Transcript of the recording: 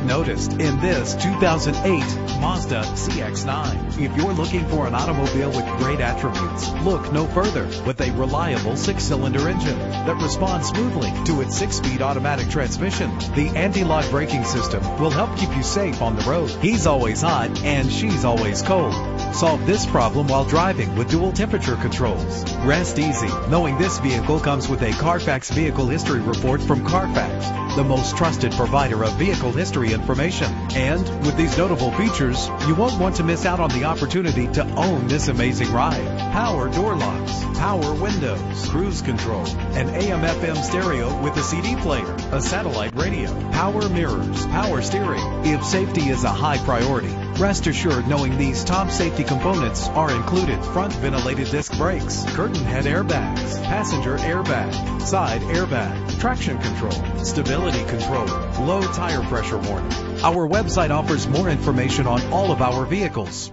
noticed in this 2008 Mazda CX-9. If you're looking for an automobile with great attributes, look no further. With a reliable six-cylinder engine that responds smoothly to its six-speed automatic transmission, the anti-lock braking system will help keep you safe on the road. He's always hot and she's always cold. Solve this problem while driving with dual temperature controls. Rest easy knowing this vehicle comes with a Carfax Vehicle History Report from Carfax, the most trusted provider of vehicle history information. And with these notable features, you won't want to miss out on the opportunity to own this amazing ride. Power door locks, power windows, cruise control, an AM FM stereo with a CD player, a satellite radio, power mirrors, power steering. If safety is a high priority, Rest assured knowing these top safety components are included. Front ventilated disc brakes, curtain head airbags, passenger airbag, side airbag, traction control, stability control, low tire pressure warning. Our website offers more information on all of our vehicles.